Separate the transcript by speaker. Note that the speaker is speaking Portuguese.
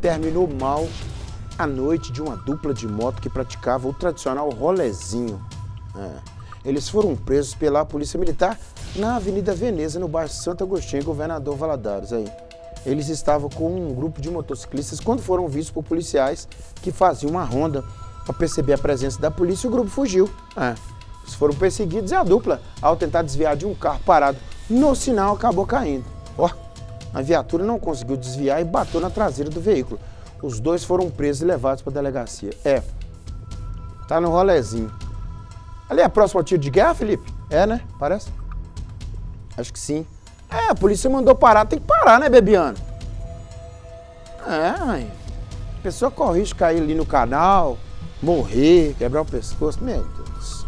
Speaker 1: terminou mal a noite de uma dupla de moto que praticava o tradicional rolezinho. É. Eles foram presos pela Polícia Militar na Avenida Veneza, no bairro Santo Agostinho, governador Valadares. Aí. Eles estavam com um grupo de motociclistas quando foram vistos por policiais que faziam uma ronda para perceber a presença da polícia o grupo fugiu. É. Eles foram perseguidos e a dupla, ao tentar desviar de um carro parado no sinal, acabou caindo. Ó, a viatura não conseguiu desviar e bateu na traseira do veículo. Os dois foram presos e levados para a delegacia. É, tá no rolezinho. Ali é próximo ao tiro de guerra, Felipe? É, né? Parece? Acho que sim. É, a polícia mandou parar, tem que parar, né, Bebiano? É, a pessoa corre risco cair ali no canal, morrer, quebrar o pescoço. Meu Deus.